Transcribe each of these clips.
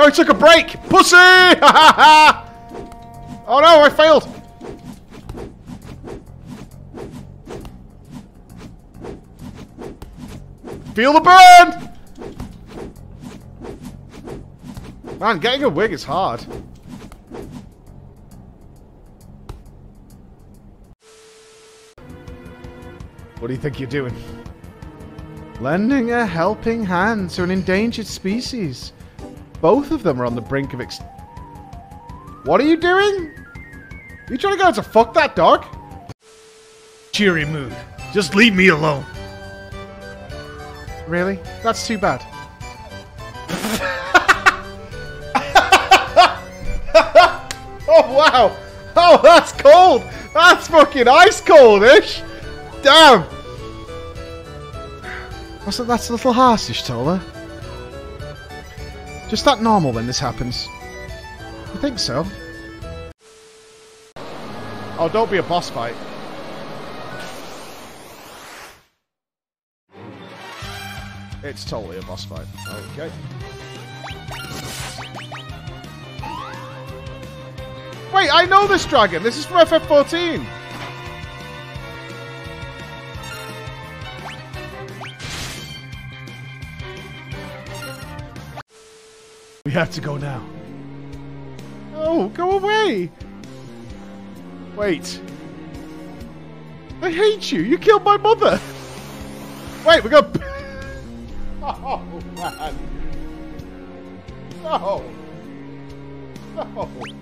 No, he took a break! Pussy! oh no, I failed! Feel the burn! Man, getting a wig is hard. What do you think you're doing? Lending a helping hand to an endangered species. Both of them are on the brink of ex... What are you doing? You trying to go out to fuck that dog? Cheery mood. Just leave me alone. Really? That's too bad. oh wow! Oh, that's cold! That's fucking ice cold-ish! Damn! Wasn't that a little harsh, Tola? Just that normal when this happens? I think so. Oh, don't be a boss fight. It's totally a boss fight. Okay. Wait, I know this dragon! This is from FF14! Have to go now. Oh, go away! Wait. I hate you! You killed my mother! Wait, we got... Oh, man. No! No!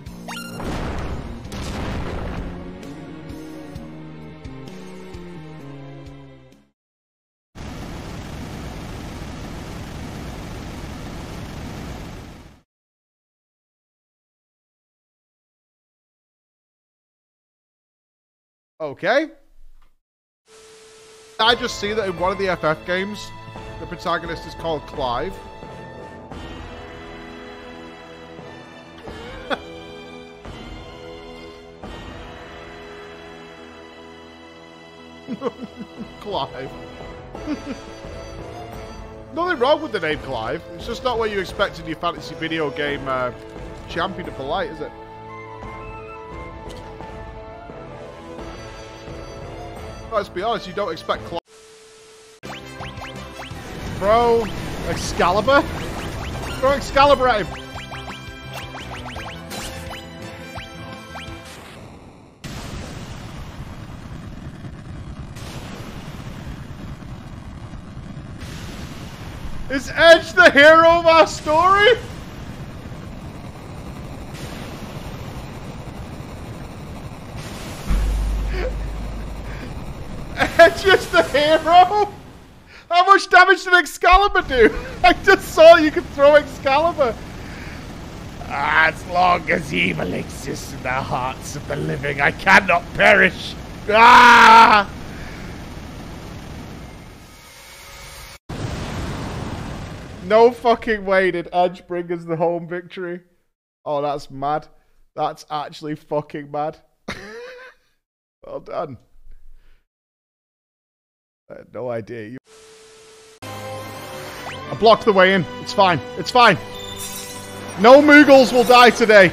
Okay. I just see that in one of the FF games, the protagonist is called Clive. Clive. Nothing wrong with the name Clive. It's just not what you expect in your fantasy video game uh, champion of polite, is it? Let's be honest, you don't expect Clive. Bro, Excalibur? Throw Excalibur at him! Is Edge the hero of our story? Edge is the? How much damage did Excalibur do? I just saw you could throw Excalibur. As long as evil exists in the hearts of the living, I cannot perish. Ah! No fucking way did Edge bring us the home victory. Oh, that's mad. That's actually fucking mad. well done. I had no idea. You. I blocked the way in. It's fine. It's fine. No Moogles will die today.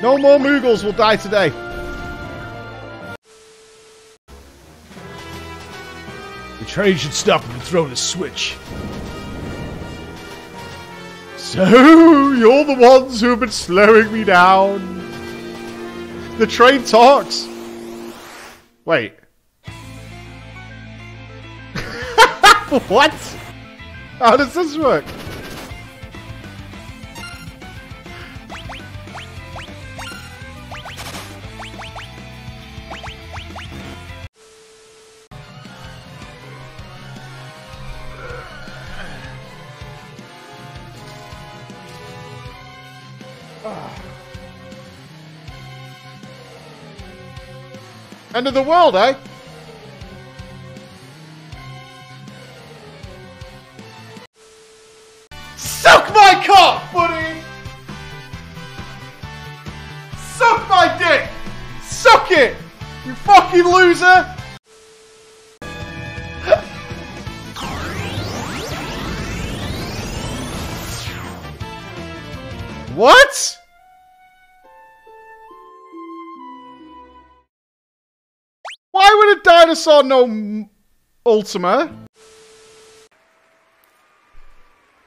No more Moogles will die today. The train should stop and throw the switch. So, you're the ones who have been slowing me down. The train talks. Wait. what? How does this work? End of the world, eh? Suck my cock, buddy! Suck my dick! Suck it! You fucking loser! what? Dinosaur m- Ultima?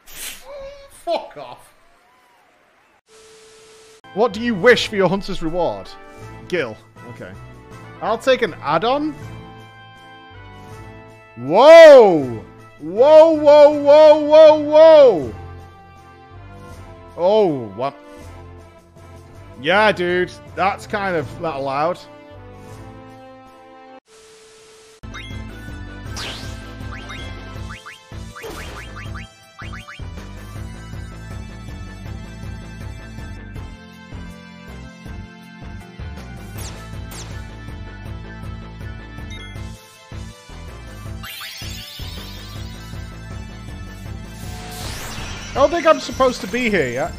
Fuck off. What do you wish for your hunter's reward? Gil. Okay. I'll take an add-on. Whoa! Whoa, whoa, whoa, whoa, whoa! Oh, what? Yeah, dude. That's kind of that loud. I don't think I'm supposed to be here yet.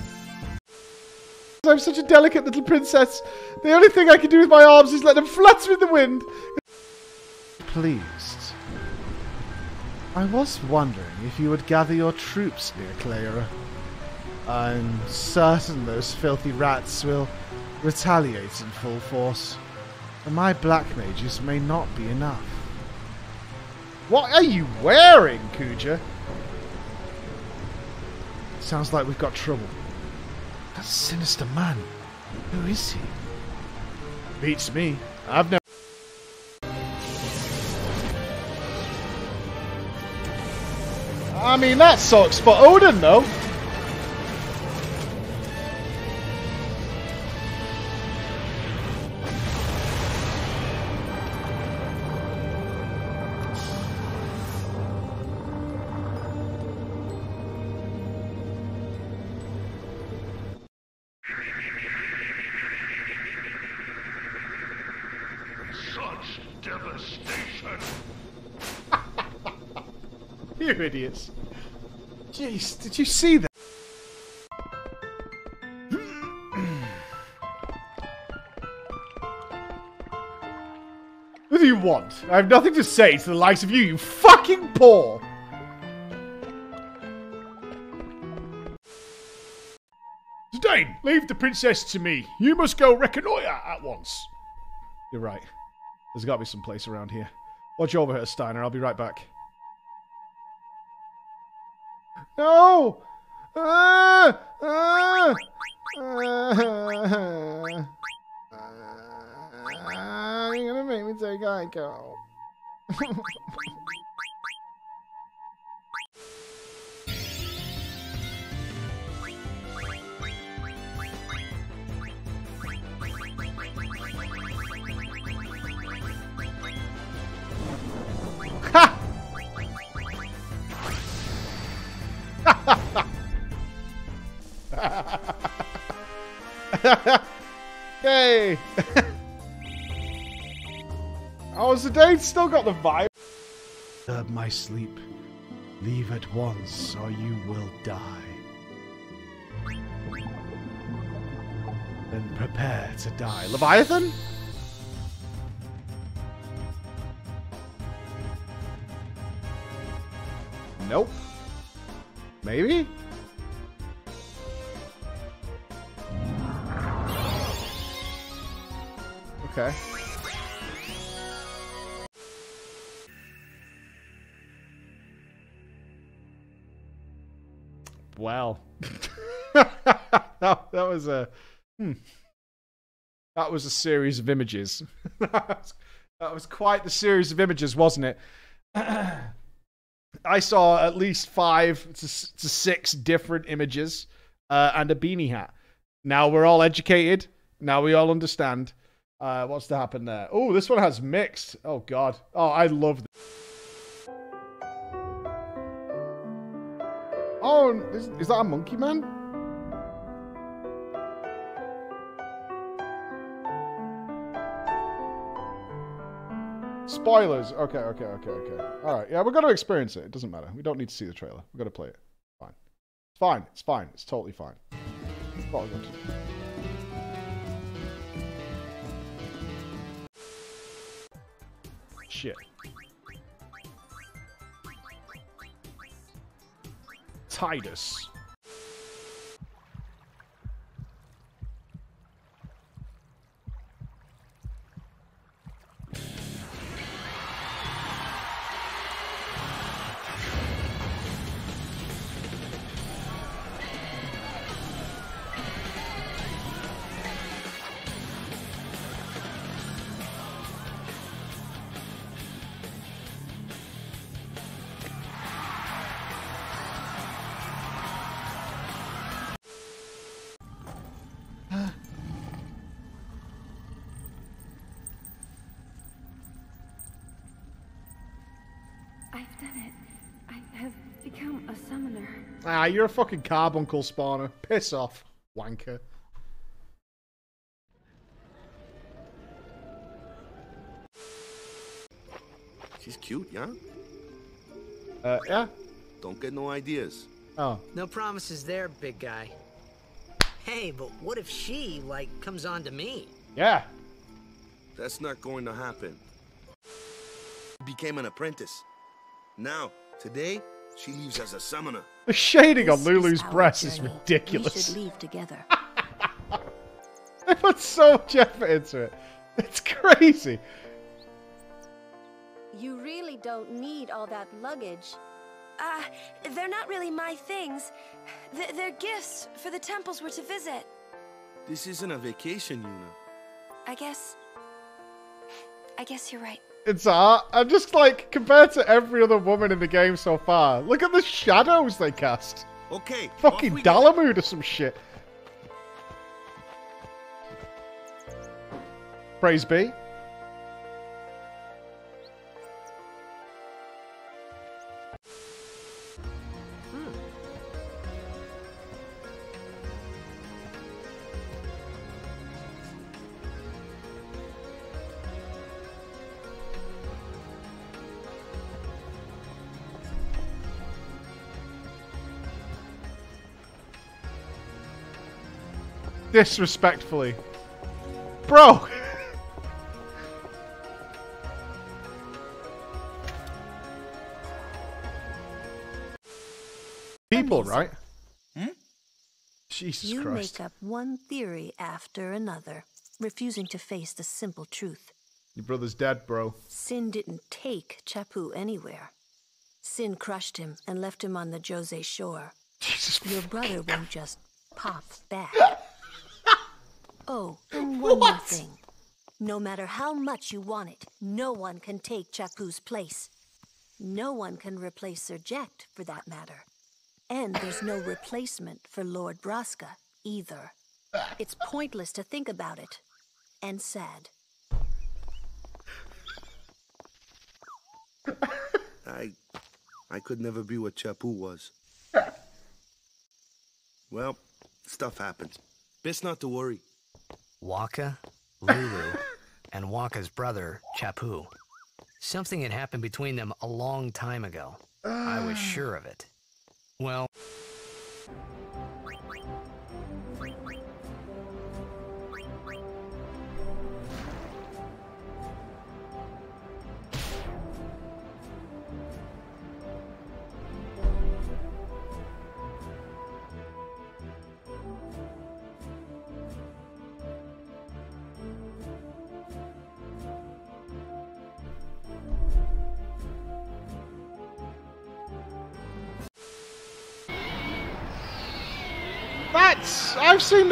I'm such a delicate little princess. The only thing I can do with my arms is let them flutter in the wind. Pleased. I was wondering if you would gather your troops near Cleyra. I'm certain those filthy rats will retaliate in full force. And my black mages may not be enough. What are you wearing, Kuja? Sounds like we've got trouble. That sinister man. Who is he? Beats me. I've never. I mean, that sucks for Odin, though. You idiots. Jeez, did you see that? What do you want? I have nothing to say to the likes of you, you fucking poor! Zidane, leave the princess to me. You must go reconnoiter at once. You're right. There's got to be some place around here. Watch over her, Steiner. I'll be right back. No! Ah! Ah! Ah, You're gonna make me take Geico. Yay! oh, Zidane still got the vibe. Disturb my sleep. Leave at once, or you will die. Then prepare to die. Leviathan? Nope. Maybe? Okay. Wow. that, that was a hmm. That was a series of images. that, was, that was quite the series of images, wasn't it? I saw at least five to, to six different images uh, and a beanie hat. Now we're all educated. Now we all understand uh, what's to happen there. Oh, this one has mixed. Oh God. Oh, I love. This. Oh, is, is that a monkey man? Spoilers. Okay, okay, okay, okay. All right. Yeah, we're going to experience it. It doesn't matter. We don't need to see the trailer. We've got to play it. Fine. It's fine. It's fine. It's totally fine. It's Shit. Tidus. Ah, you're a fucking carbuncle spawner. Piss off, wanker. She's cute, yeah? Uh, yeah? Don't get no ideas. Oh. No promises there, big guy. Hey, but what if she, like, comes on to me? Yeah. That's not going to happen. Became an apprentice. Now, today, she leaves as a summoner. The shading on This Lulu's our breast is journey. We ridiculous. should leave together. They put so much effort into it. It's crazy. You really don't need all that luggage. Uh, they're not really my things. Th- they're gifts for the temples we're to visit. This isn't a vacation, Yuna. I guess. I guess you're right. It's art. I'm just like, compared to every other woman in the game so far, look at the shadows they cast. Okay. Fucking. Dalamud or some shit. Praise be. Disrespectfully. Bro! People, right? Hmm? Jesus you Christ. make up one theory after another, refusing to face the simple truth. Your brother's dead, bro. Sin didn't take Chappu anywhere. Sin crushed him and left him on the Djose shore. Jesus Your brother won't just pop back. Oh, and one more thing. No matter how much you want it, no one can take Chappu's place. No one can replace Sir Jecht, for that matter. And there's no replacement for Lord Braska, either. It's pointless to think about it. And sad. I, I could never be what Chappu was. well, stuff happens. Best not to worry. Wakka, Lulu, and Wakka's brother, Chappu. Something had happened between them a long time ago. I was ah. sure of it. Well,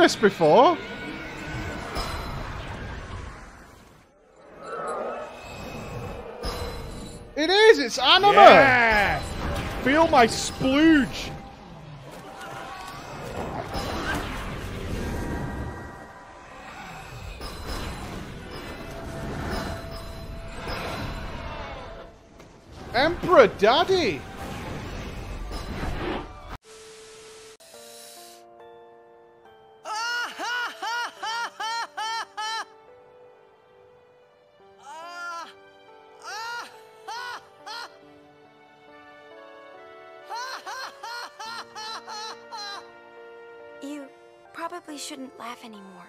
this before. It is, it's anima! Yeah! Feel my splooge! Emperor Daddy! Shouldn't laugh anymore.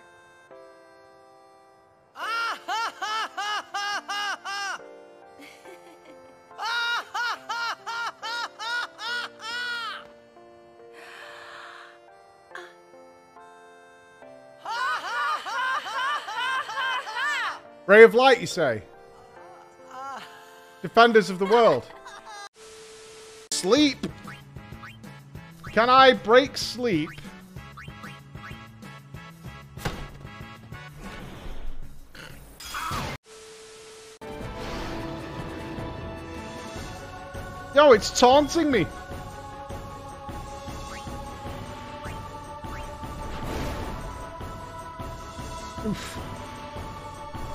Ray of Light, you say? Defenders of the world. Sleep! Can I break sleep? Yo, it's taunting me! Oof.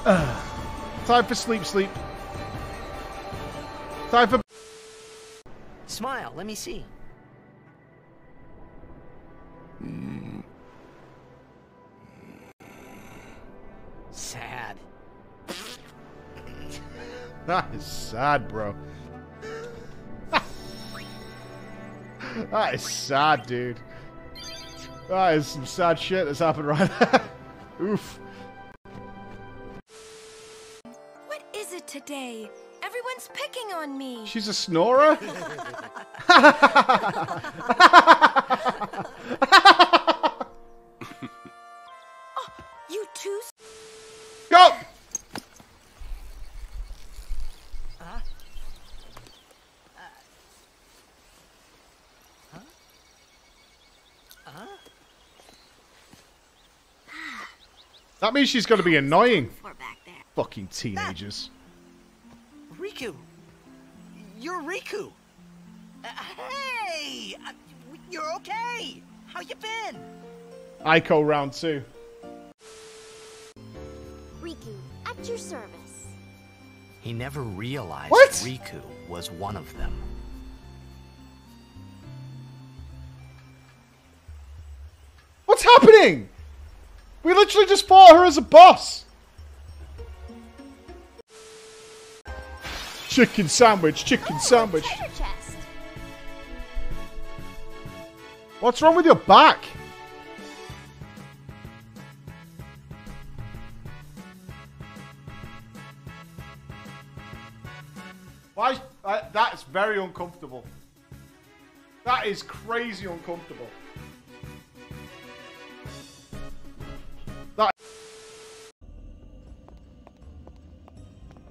Ah. Time for sleep, sleep. Time for. Smile, let me see. Sad. That is sad, bro. That is sad, dude. That is some sad shit that's happened right there. Oof. What is it today? Everyone's picking on me. She's a snorer? That means she's going to be annoying. For back there. Fucking teenagers. Rikku! You're Rikku! Uh, hey! Uh, you're okay! How you been? Ico round two. Rikku, at your service. He never realized What? Rikku was one of them. What's happening? We literally just fought her as a boss. Chicken sandwich, chicken sandwich. Chest. What's wrong with your back? Why? Uh, that's very uncomfortable. That is crazy uncomfortable.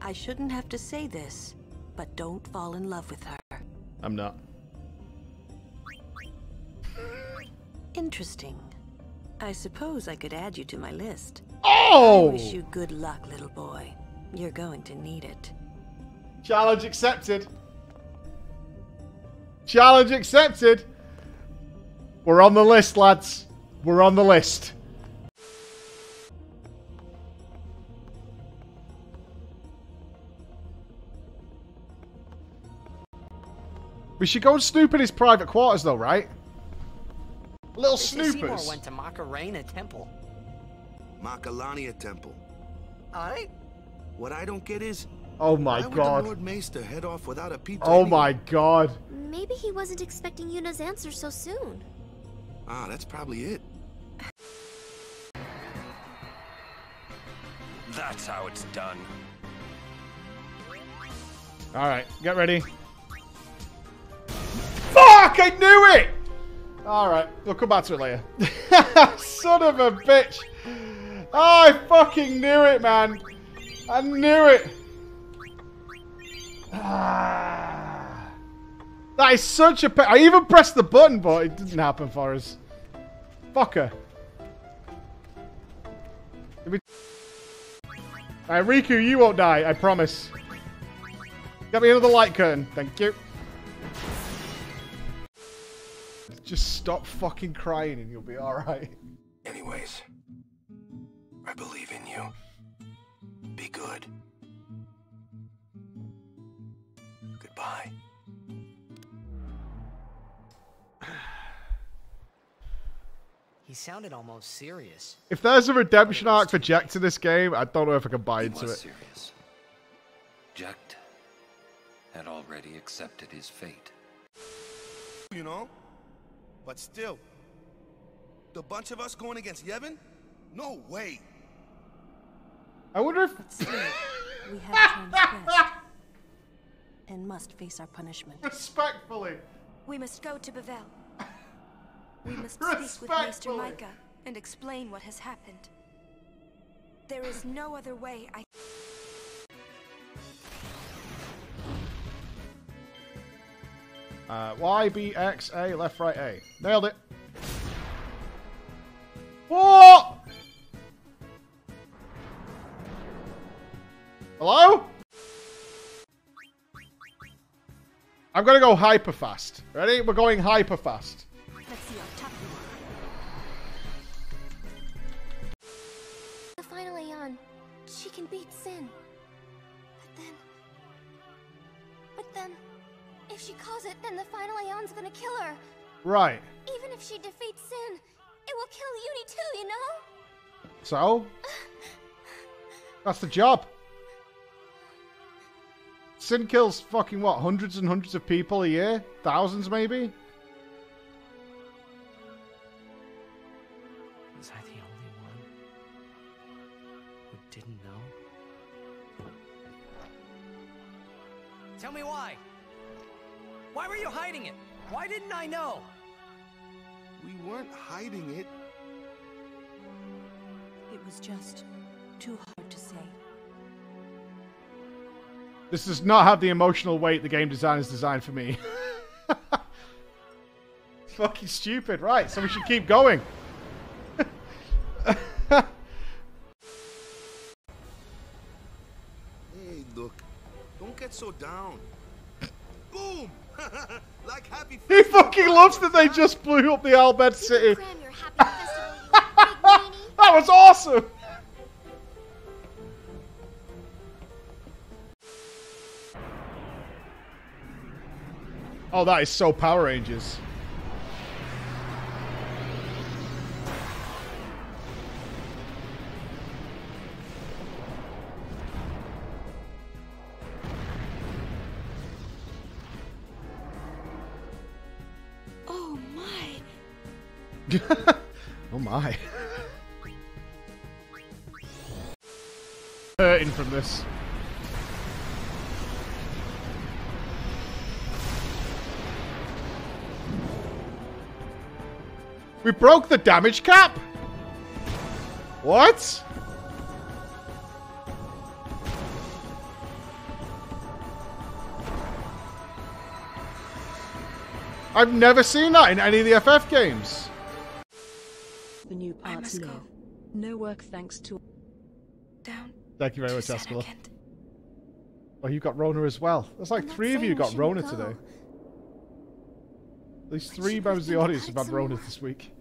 I shouldn't have to say this, but don't fall in love with her. I'm not. Interesting. I suppose I could add you to my list. Oh! I Wish you good luck, little boy. You're going to need it. Challenge accepted. Challenge accepted. We're on the list, lads. We're on the list. We should go and snoop in his private quarters, though, right? Little They say Seymour snoopers. went to Macarena Temple. Macalania Temple. Alright? What I don't get is, Oh my why would god. the Lord Maester head off without a peep? Oh anyone? my god. Maybe he wasn't expecting Yuna's answer so soon. Ah, that's probably it. That's how it's done. Alright, get ready. Fuck! I knew it! Alright, we'll come back to it later. Son of a bitch! Oh, I fucking knew it, man! I knew it! Ah. That is such a I even pressed the button, but it didn't happen for us. Fucker. Alright, Rikku, you won't die, I promise. Get me another light curtain. Thank you. Just stop fucking crying and you'll be alright. Anyways, I believe in you. Be good. Goodbye. He sounded almost serious. If there's a redemption arc for Jecht to this game, I don't know if I can buy He into was it. serious. Jecht had already accepted his fate. You know? But still, the bunch of us going against Yevon? No way. I wonder if Still, we have transgressed and must face our punishment. respectfully. We must go to Bevelle. We must speak with Maester Respectfully. Mika and explain what has happened. There is no other way I Uh, y, B, X, A, left, right, A. Nailed it. What? Hello? I'm gonna go hyper fast. Ready? We're going hyper fast. She can beat Sin. But then... But then... If she calls it, then the final Aeon's gonna kill her. Right. Even if she defeats Sin, it will kill Uni too, you know? So? That's the job. Sin kills fucking what, hundreds and hundreds of people a year? Thousands maybe? Was I the only one who didn't know? Tell me why. Why were you hiding it? Why didn't I know? We weren't hiding it. It was just too hard to say. This does not have the emotional weight the game design is designed for me. Fucking stupid. Right, so we should keep going. Hey, look. Don't get so down. Boom! like happy He fucking loves that they just blew up the Al Bhed City. Cram your happy festival, you big meanie. That was awesome! Oh, that is so Power Rangers. oh my. Hurting from this. We broke the damage cap? What? I've never seen that in any of the FF games. No work thanks to Down. Thank you very much, Askell. Oh, you got Rona as well. There's like I'm three of you got Rona go. today. At least three members of the audience have about had Rona more? this week.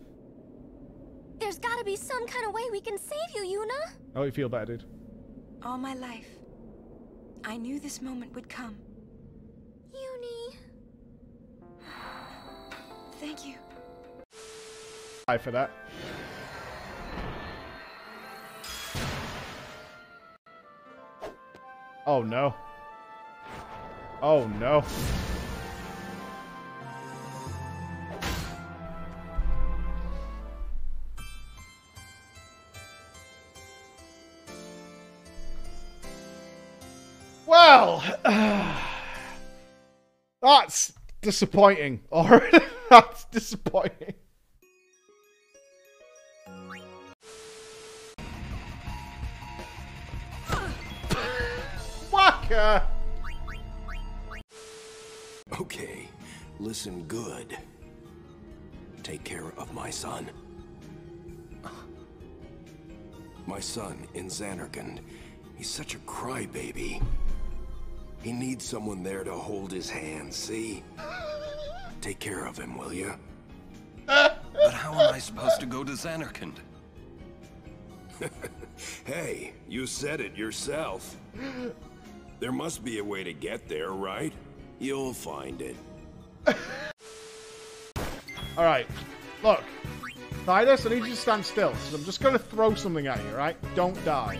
There's gotta be some kind of way we can save you, Yuna. Oh, you feel better, dude. All my life, I knew this moment would come. Uni. Thank you. Hi for that. Oh no. Oh no. Well, that's disappointing. Or that's disappointing. My son. My son in Zanarkand. He's such a crybaby. He needs someone there to hold his hand, see? Take care of him, will you? But how am I supposed to go to Zanarkand? Hey, you said it yourself. There must be a way to get there, right? You'll find it. Alright, look. Tidus, I need you to stand still. So I'm just going to throw something at you, right? Don't die.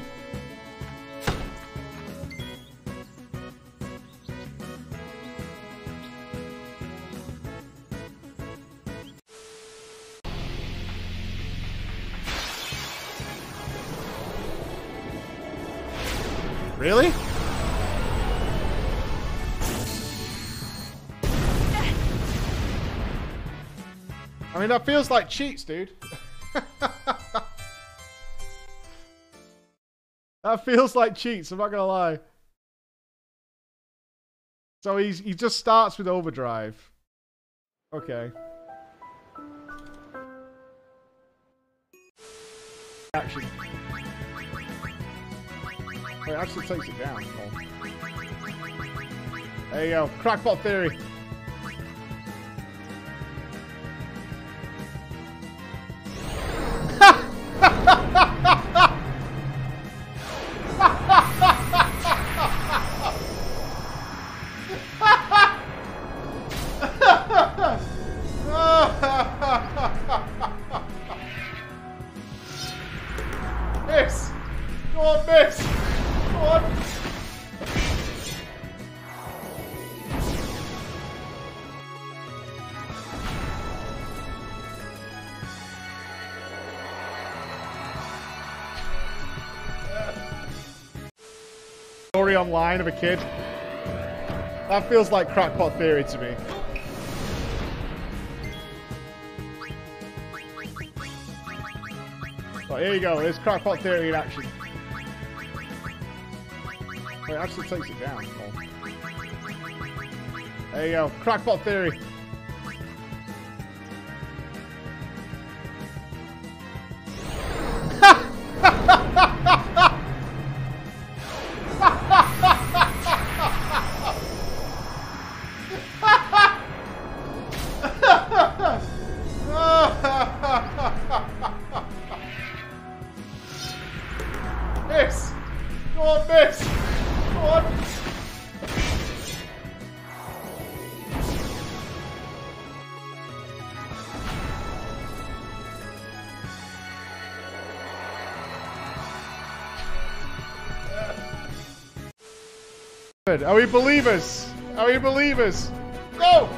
Mean, that feels like cheats, dude. that feels like cheats, I'm not gonna lie. So he's he just starts with overdrive. Okay. Action. Wait, it actually takes it down. Oh. There you go. Crackpot theory. Online of a kid. That feels like crackpot theory to me. But here you go. There's crackpot theory in action. Wait, it actually takes it down. There you go. Crackpot theory. Are we believers? Are we believers? Go!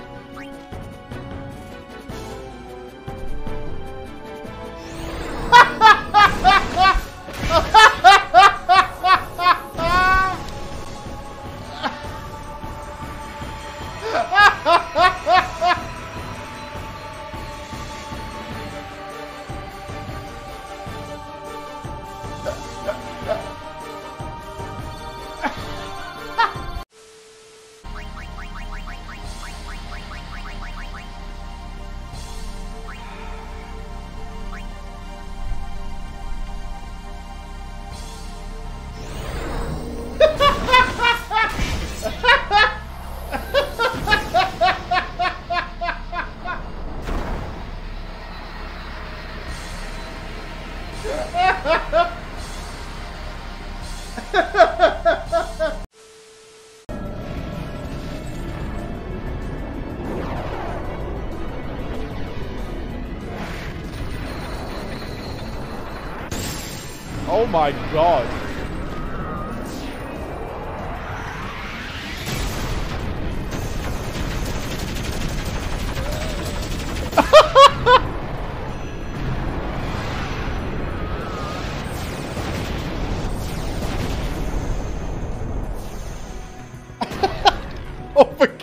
Oh my god.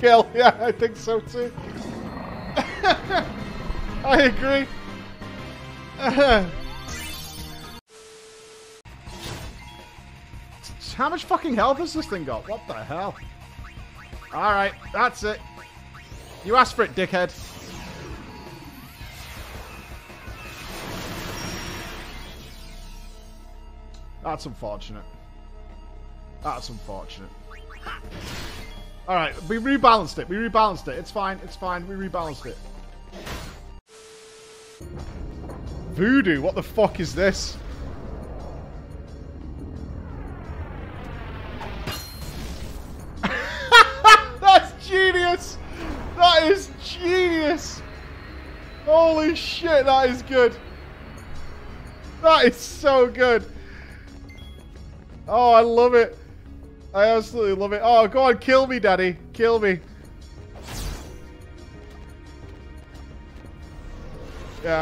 Overkill, yeah, I think so too. I agree. How much fucking health has this thing got? What the hell? Alright, that's it. You asked for it, dickhead. That's unfortunate. That's unfortunate. Alright, we rebalanced it. We rebalanced it. It's fine. It's fine. We rebalanced it. Voodoo, what the fuck is this? That's genius! That is genius! Holy shit, that is good. That is so good. Oh, I love it. I absolutely love it. Oh, go on, kill me, daddy. Kill me. Yeah.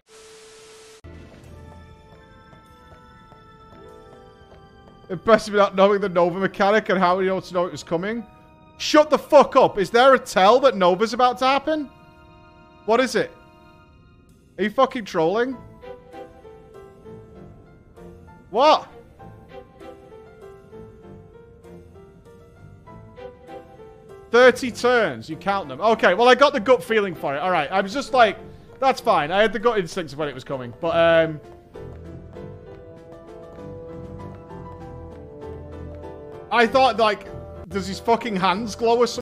Impressive not knowing the Nova mechanic and how you know to know it was coming. Shut the fuck up. Is there a tell that Nova's about to happen? What is it? Are you fucking trolling? What? Thirty turns. You count them. Okay, well, I got the gut feeling for it. All right, I was just like, that's fine. I had the gut instincts of when it was coming. But, um... I thought, like, does his fucking hands glow or something?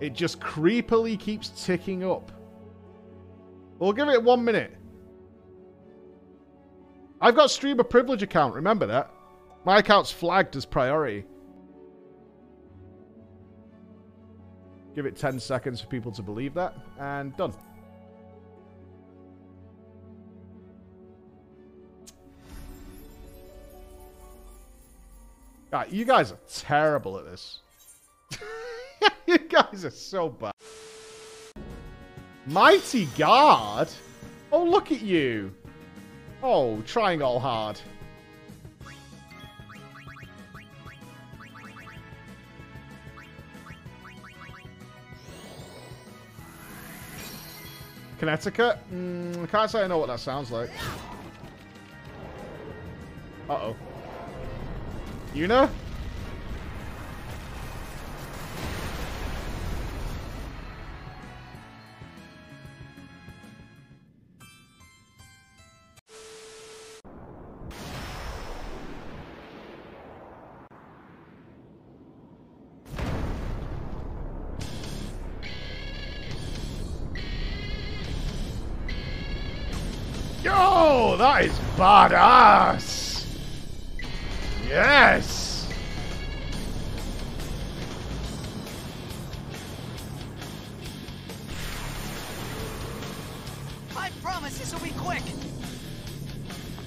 It just creepily keeps ticking up. We'll give it one minute. I've got streamer privilege account, remember that? My account's flagged as priority. Give it 10 seconds for people to believe that, and done. God, you guys are terrible at this. you guys are so bad. Mighty Guard? Oh, look at you. Oh, trying all hard. Connecticut? Mm, can't say I know what that sounds like. Uh-oh. Una? Yo, that is badass. Yes. I promise this will be quick.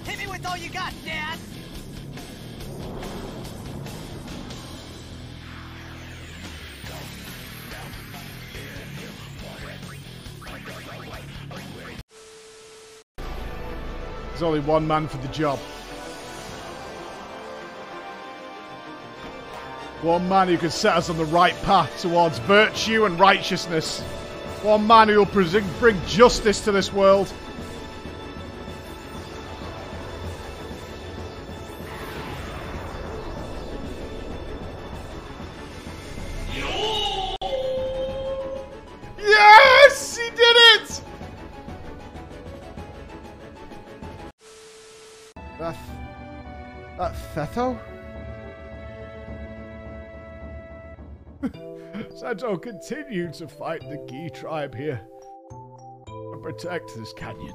Hit me with all you got, Dad. There's only one man for the job. One man who can set us on the right path towards virtue and righteousness. One man who will bring justice to this world. Seto continued to fight the Gi tribe here and protect this canyon.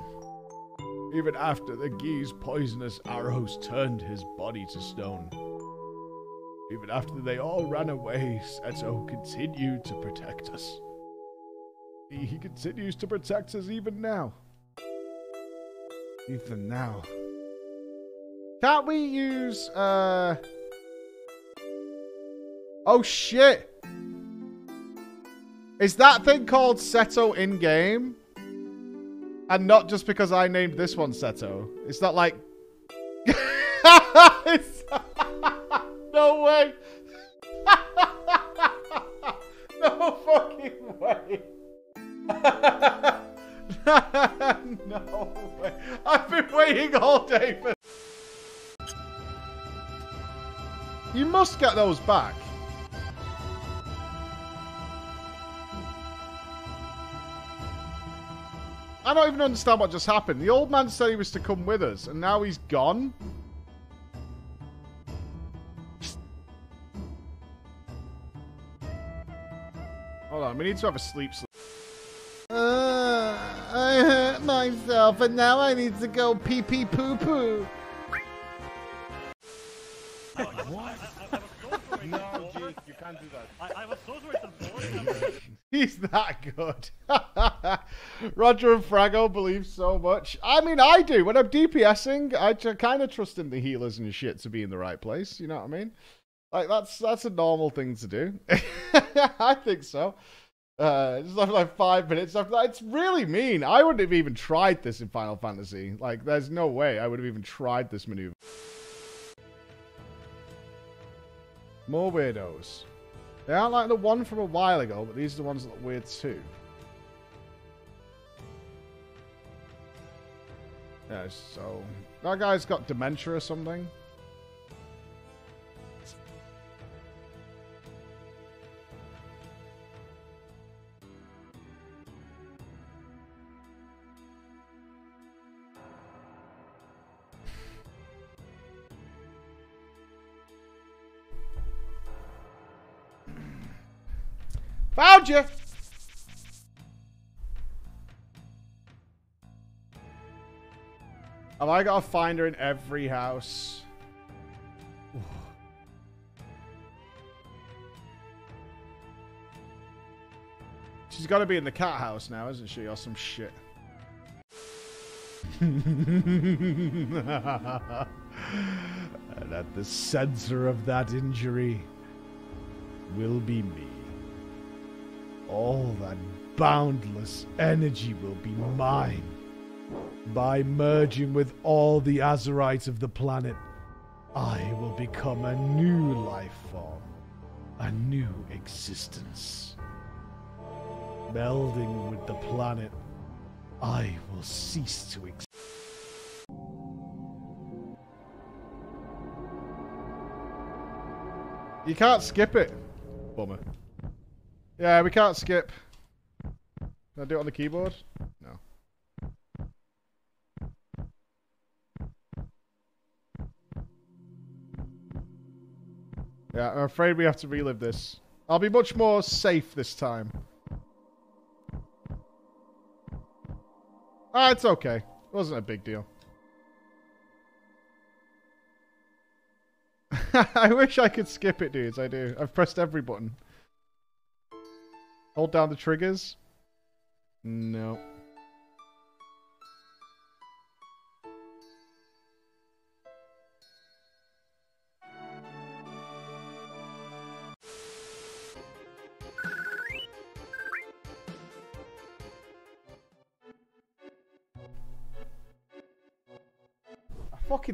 Even after the Gi's poisonous arrows turned his body to stone. Even after they all ran away, Seto continued to protect us. He, he continues to protect us even now. Even now. Can't we use, uh... Oh shit! Is that thing called Seto in-game? And not just because I named this one Seto. It's not like... No way! no fucking way! no way! I've been waiting all day for... You must get those back. I don't even understand what just happened. The old man said he was to come with us, and now he's gone. Hold on, we need to have a sleep. sleep. Uh, I hurt myself, and now I need to go pee pee poo poo. no, Jake, you can't do that. I, I was so sorry He's that good. Roger and Frago believe so much. I mean, I do. When I'm DPSing, I kind of trust in the healers and shit to be in the right place. You know what I mean? Like that's that's a normal thing to do. I think so. Uh, just after like five minutes after that, it's really mean. I wouldn't have even tried this in Final Fantasy. Like, there's no way I would have even tried this maneuver. More weirdos. They aren't like the one from a while ago, but these are the ones that look weird too. Yeah, so that guy's got dementia or something. Found you! Have I got to find her in every house? She's got to be in the cat house now, isn't she? Or some shit. and at the center of that injury will be me. All that boundless energy will be mine. By merging with all the Azerites of the planet, I will become a new life form, a new existence. Melding with the planet, I will cease to exist. You can't skip it. Bummer. Yeah, we can't skip. Can I do it on the keyboard? Yeah, I'm afraid we have to relive this. I'll be much more safe this time. Ah, it's okay. It wasn't a big deal. I wish I could skip it, dudes. I do. I've pressed every button. Hold down the triggers. No.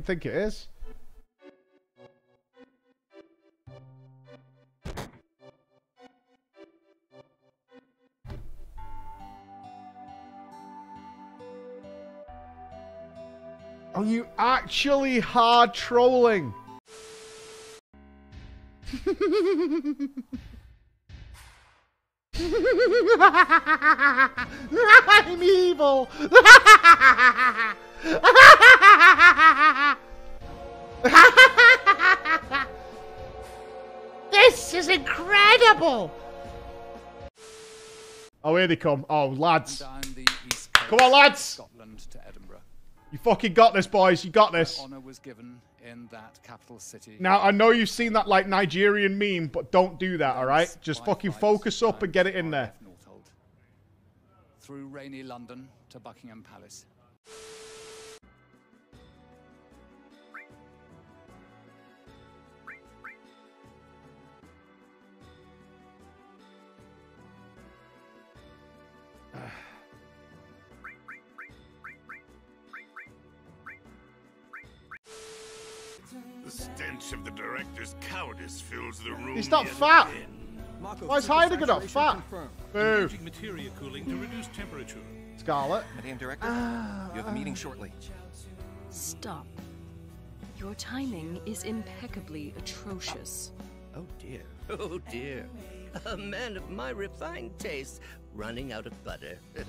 Think it is. Are you actually hard trolling? I'm evil. incredible. Oh, here they come. Oh, lads. Come on, lads. Scotland to Edinburgh. You fucking got this, boys. You got this. Honor was given in that capital city. Now, I know you've seen that, like, Nigerian meme, but don't do that, alright? Just fucking focus up and get it in there. Through rainy London to Buckingham Palace. Cowardice fills the room. He's not fat. again. Why is Heidegger not fat? Boo. Using materia cooling to reduce temperature. Scarlet. Madame Director, you have a meeting shortly. Stop. Your timing is impeccably atrocious. Oh dear, oh dear. A man of my refined taste running out of butter.